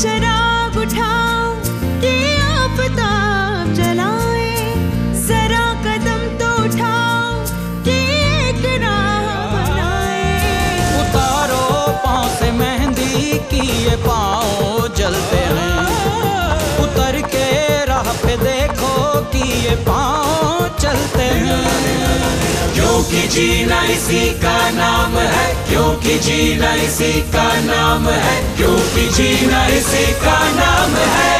चराग उठाओ कि आफताब जलाए। जरा कदम तो उठाओ कि एक राह बनाए। उतारो पाँव से मेहंदी की ये पाँव जलते हैं। उतर के राह पे देखो कि ये पाँव चलते हैं। क्योंकि जीना इसी का नाम है, क्योंकि जीना इसी का नाम है, क्योंकि जीना इसी का नाम है।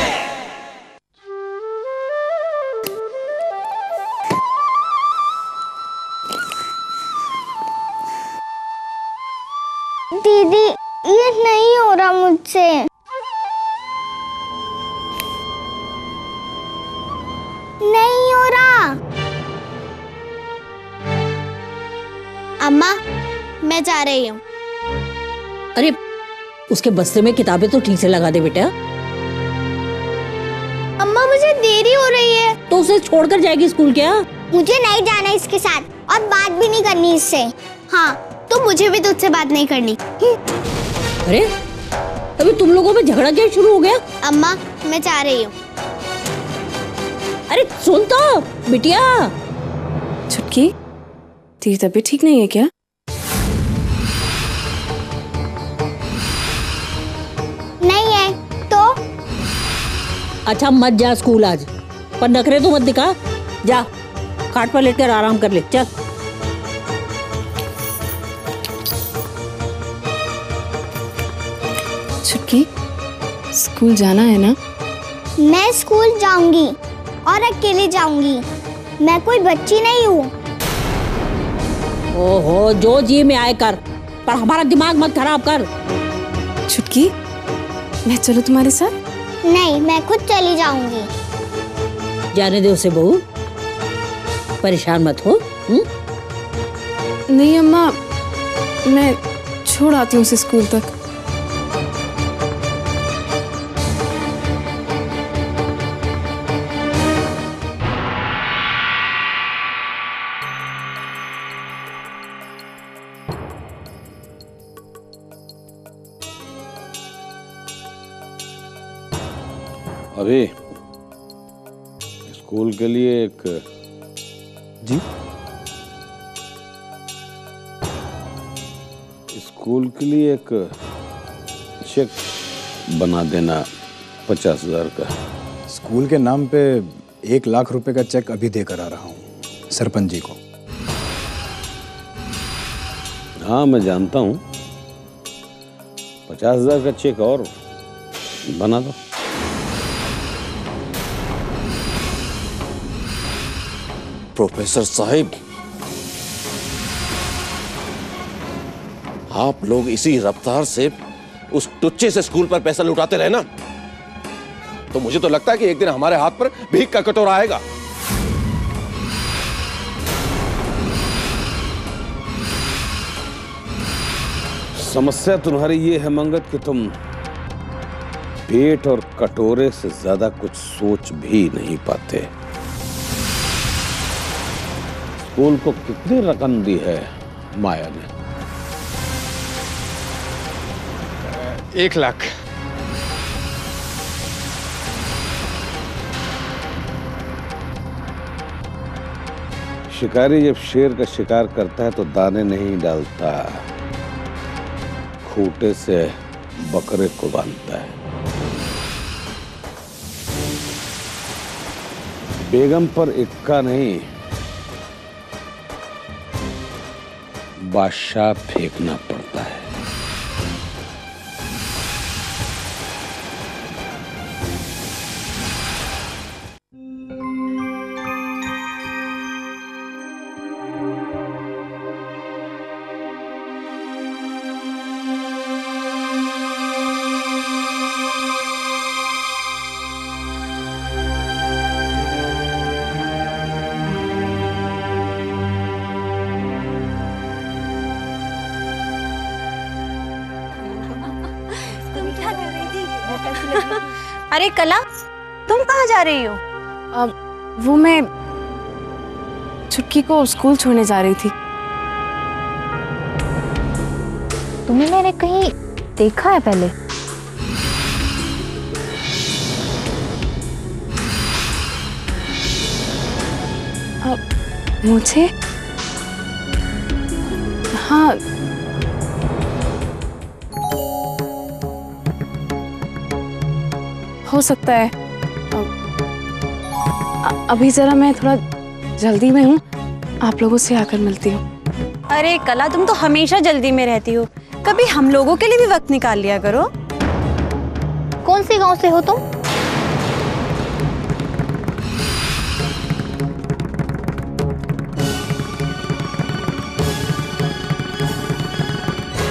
दीदी, ये नहीं हो रहा मुझसे। अम्मा मैं जा रही हूँ। अरे उसके बस्ते में किताबें तो ठीक से लगा दे बेटा। अम्मा मुझे देरी हो रही है। तो उसे छोड़कर जाएगी स्कूल क्या? मुझे नहीं जाना इसके साथ और बात भी नहीं करनी इससे। हाँ तो मुझे भी तुझसे बात नहीं करनी। अरे अभी तुम लोगों में झगड़ा क्या शुरू हो गया? अम्मा मैं जा रही हूँ। अरे सुन तो बिटिया। छुटकी तेरी तबीयत ठीक नहीं है क्या? नहीं है तो? अच्छा मत जा स्कूल आज। पर नखरे तो मत दिखा। जा खाट पर लेटकर आराम कर ले चल। छुटकी स्कूल जाना है ना? मैं स्कूल जाऊँगी और अकेले जाऊँगी। मैं कोई बच्ची नहीं हूँ। ओहो जो जी में आए कर पर हमारा दिमाग मत खराब कर। छुटकी मैं चलूँ तुम्हारे साथ? नहीं मैं खुद चली जाऊँगी। जाने दे उसे बहू। परेशान मत हो हुँ? नहीं अम्मा मैं छोड़ आती हूँ उसे स्कूल तक। अभी स्कूल के लिए एक जी? स्कूल के लिए एक चेक बना देना पचास हज़ार का। स्कूल के नाम पे एक लाख रुपए का चेक अभी देकर आ रहा हूँ सरपंच जी को। हाँ मैं जानता हूँ। पचास हज़ार का चेक और बना दो। प्रोफेसर साहिब, आप लोग इसी रफ्तार से उस टुच्चे से स्कूल पर पैसा लुटाते रहे ना? तो मुझे तो लगता है कि एक दिन हमारे हाथ पर भीख का कटोरा आएगा। समस्या तुम्हारी ये है मंगत कि तुम पेट और कटोरे से ज़्यादा कुछ सोच भी नहीं पाते। स्कूल को कितनी रकम दी है माया ने? एक लाख। शिकारी जब शेर का शिकार करता है तो दाने नहीं डालता। खूटे से बकरे को बांधता है। बेगम पर इक्का नहीं बादशाह फेंकना पड़ता अरे कला तुम कहाँ जा रही हो? आ, वो मैं छुटकी को स्कूल छोड़ने जा रही थी। तुम्हें मैंने कहीं देखा है पहले? आ, मुझे? हाँ हो सकता है। अ- अभी जरा मैं थोड़ा जल्दी में हूँ। आप लोगों से आकर मिलती हूँ। अरे कला तुम तो हमेशा जल्दी में रहती हो। कभी हम लोगों के लिए भी वक्त निकाल लिया करो। कौन से गाँव से हो तुम?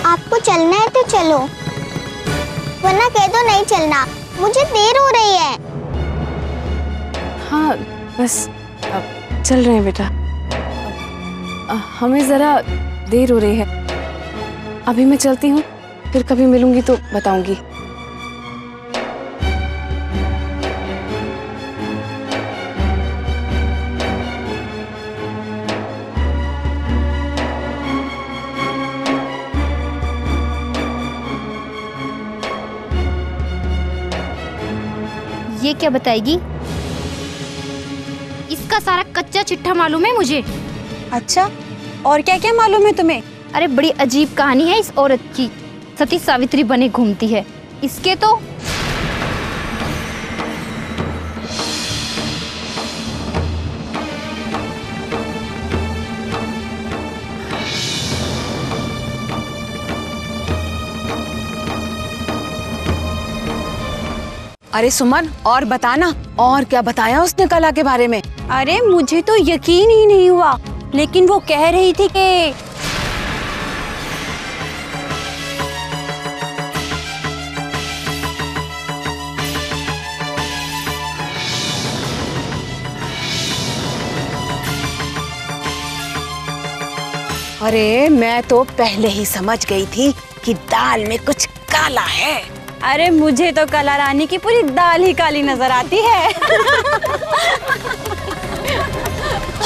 आपको चलना है तो चलो। वरना कह दो नहीं चलना। मुझे देर हो रही है। हाँ बस अब चल रहे हैं बेटा। हमें ज़रा देर हो रही है। अभी मैं चलती हूँ, फिर कभी मिलूँगी तो बताऊँगी। ये क्या बताएगी? इसका सारा कच्चा चिट्ठा मालूम है मुझे। अच्छा और क्या क्या मालूम है तुम्हें? अरे बड़ी अजीब कहानी है इस औरत की। सती सावित्री बने घूमती है। इसके तो अरे सुमन और बताना और क्या बताया उसने कला के बारे में? अरे मुझे तो यकीन ही नहीं हुआ लेकिन वो कह रही थी कि अरे मैं तो पहले ही समझ गई थी कि दाल में कुछ काला है। अरे मुझे तो कला रानी की पूरी दाल ही काली नज़र आती है।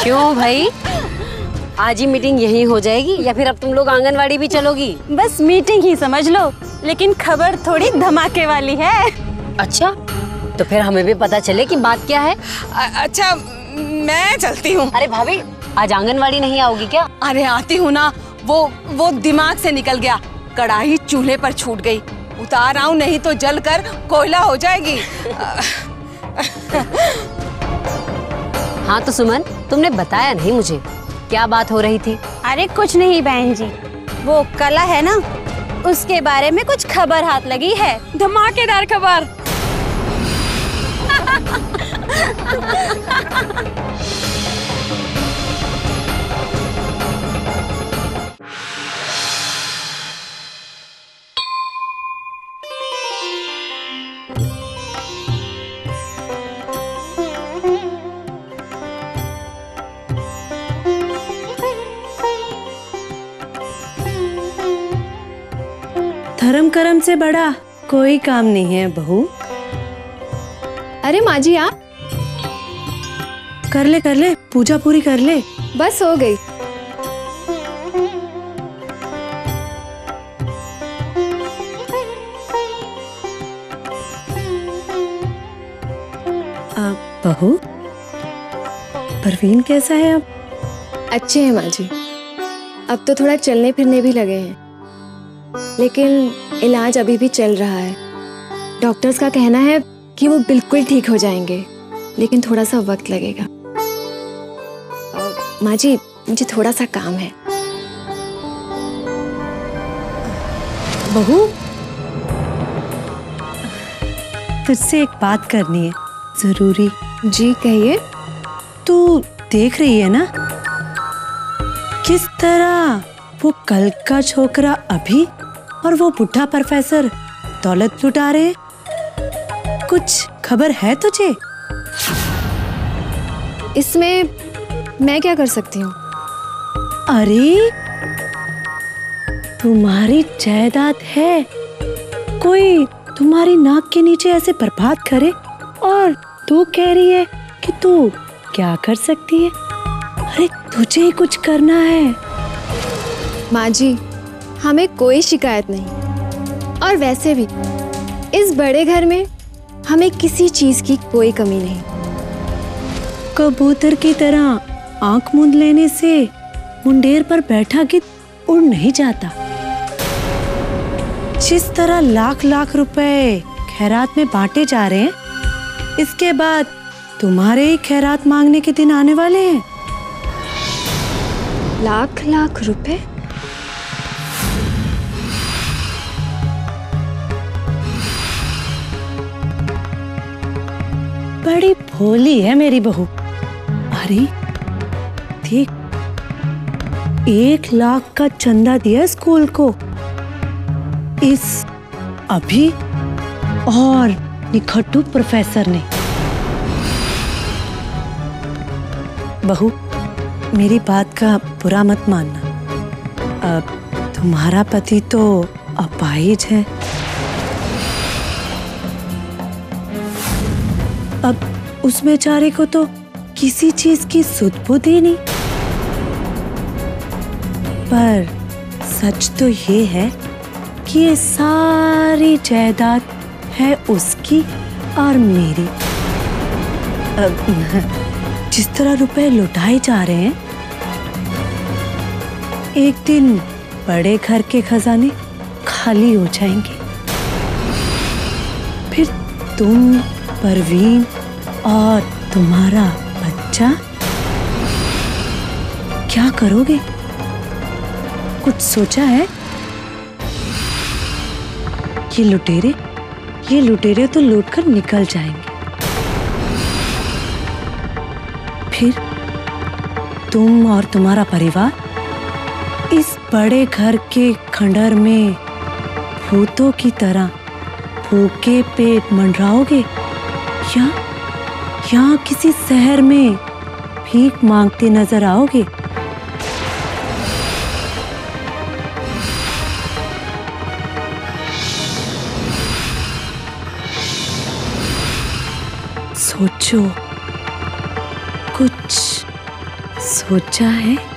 क्यों भाई? आज ही मीटिंग यही हो जाएगी या फिर अब तुम लोग आंगनवाड़ी भी चलोगी? बस मीटिंग ही समझ लो लेकिन खबर थोड़ी धमाके वाली है। अच्छा तो फिर हमें भी पता चले कि बात क्या है। अच्छा मैं चलती हूँ। अरे भाभी आज आंगनवाड़ी नहीं आओगी क्या? अरे आती हूँ ना वो वो दिमाग से निकल गया। कढ़ाई चूल्हे पर छूट गई। उतार आऊँ नहीं तो जल कर कोयला हो जाएगी। हाँ तो सुमन तुमने बताया नहीं मुझे। क्या बात हो रही थी? अरे कुछ नहीं बहन जी। वो कला है ना उसके बारे में कुछ खबर हाथ लगी है। धमाकेदार खबर। धर्म से बड़ा कोई काम नहीं है बहू। अरे माँ जी आप? कर ले कर ले पूजा पूरी कर ले। बस हो गई। बहू परवीन कैसा है अब? अच्छे हैं माँ जी अब तो थोड़ा चलने फिरने भी लगे हैं। लेकिन इलाज अभी भी चल रहा है। डॉक्टर्स का कहना है कि वो बिल्कुल ठीक हो जाएँगे लेकिन थोड़ा सा वक्त लगेगा। माँ जी मुझे थोड़ा सा काम है। बहू? तुझसे एक बात करनी है ज़रूरी। जी कहिए। तू देख रही है ना? किस तरह वो कल का छोकरा अभी और वो बुढ़ा प्रोफेसर दौलत लुटा रहे। कुछ खबर है तुझे? इसमें मैं क्या कर सकती हूँ? अरे तुम्हारी जायदाद है। कोई तुम्हारी नाक के नीचे ऐसे बर्बाद करे और तू कह रही है कि तू क्या कर सकती है? अरे तुझे ही कुछ करना है। माँ जी हमें कोई शिकायत नहीं। और वैसे भी इस बड़े घर में हमें किसी चीज़ की कोई कमी नहीं। कबूतर की तरह आँख मूंद लेने से मुंडेर पर बैठा कि उड़ नहीं जाता। जिस तरह लाख लाख रुपए खैरात में बांटे जा रहे हैं इसके बाद तुम्हारे ही खैरात मांगने के दिन आने वाले हैं। लाख लाख रुपए? बड़ी भोली है मेरी बहू। अरे, देख, एक लाख का चंदा दिया स्कूल को। इस अभी और निखट्टू प्रोफेसर ने। बहू, मेरी बात का बुरा मत मानना। अब तुम्हारा पति तो अपाहिज है। अब उस बेचारे को तो किसी चीज़ की सुध ही नहीं। पर सच तो ये है कि ये सारी जायदाद है उसकी और मेरी। अब, जिस तरह रुपए लुटाए जा रहे हैं एक दिन बड़े घर के खजाने खाली हो जाएँगे। फिर तुम परवीन और तुम्हारा बच्चा? क्या करोगे? कुछ सोचा है? ये लुटेरे ये लुटेरे तो लूट कर निकल जाएँगे। फिर तुम और तुम्हारा परिवार इस बड़े घर के खंडर में भूतों की तरह भूखे पेट मंडराओगे? या या किसी शहर में भीख मांगते नज़र आओगे? सोचो। कुछ सोचा है?